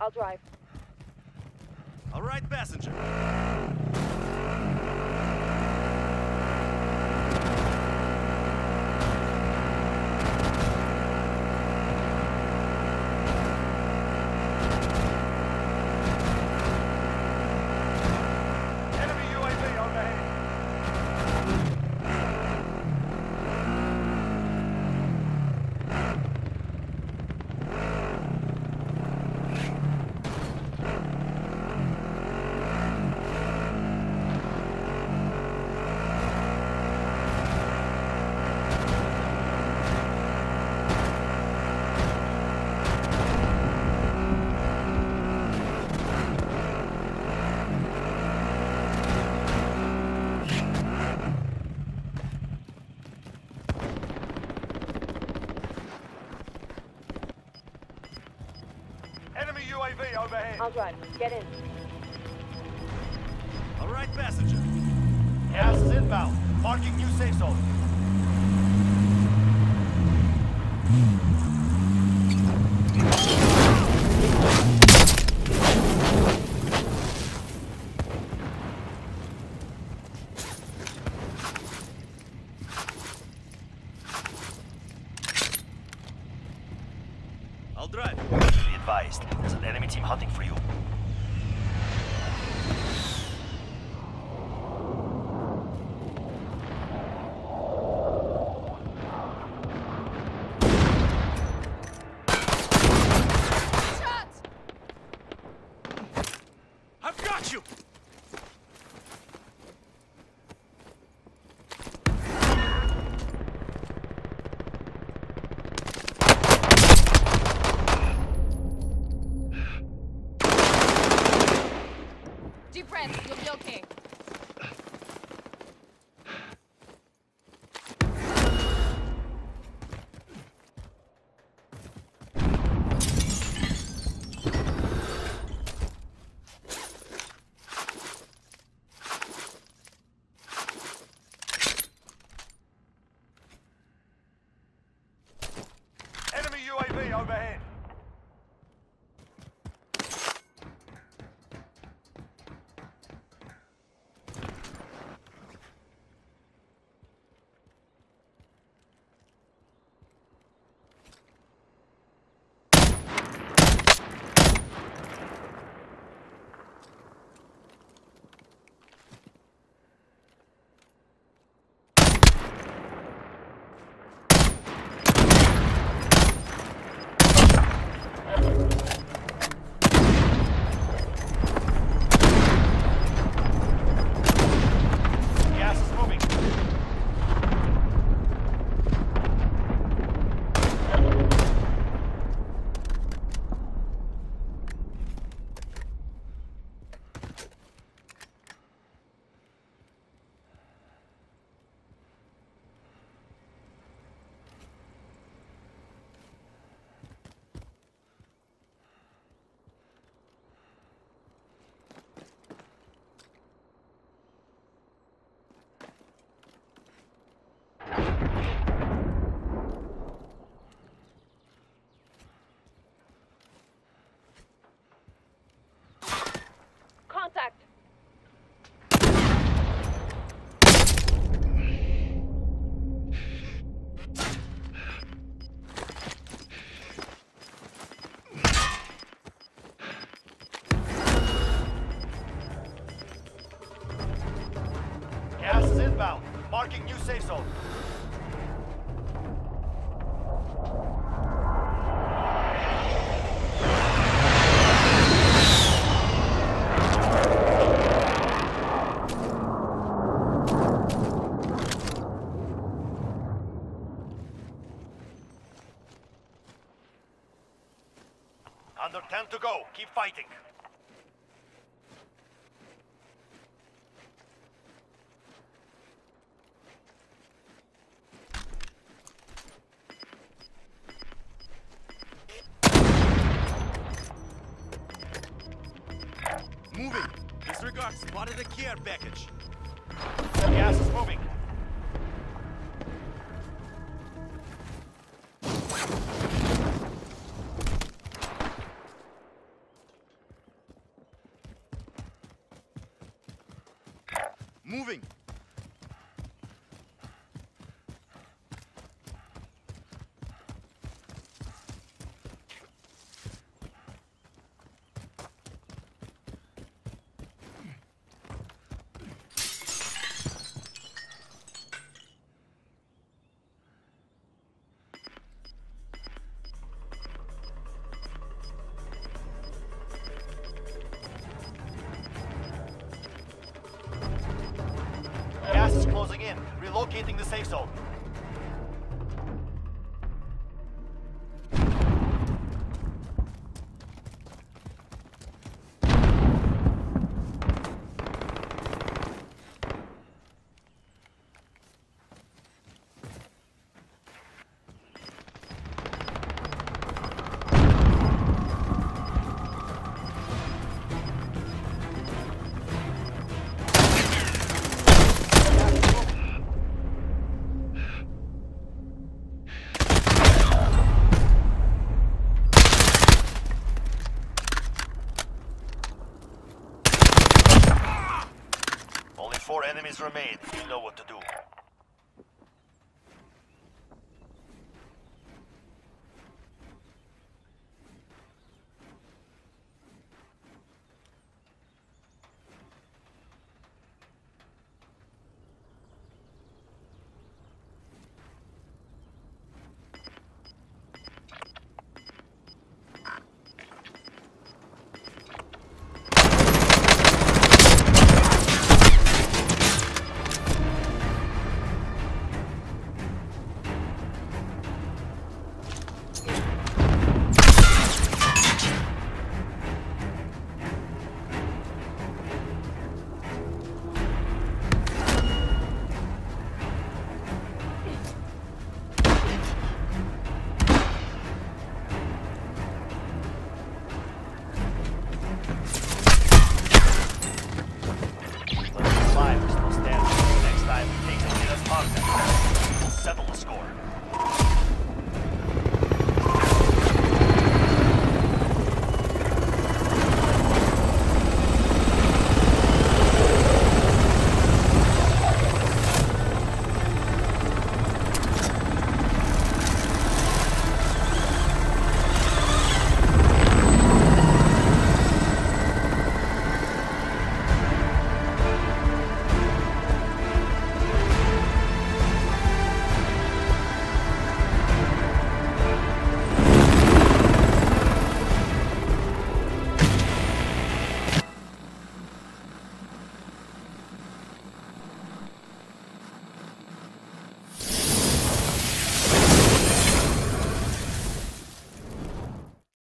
I'll drive. All right, passenger. Enemy UAV overhead. Enemy UAV overhead. I'll drive. Get in. All right, passenger. Gas is inbound. Marking new safe zone. I'll drive. Be advised, there's an enemy team hunting for you. Under 10 to go. Keep fighting. Moving. Disregard. Spotted a care package. Gas is moving. Moving. In. Relocating the safe zone. Enemies remain. You know what to do.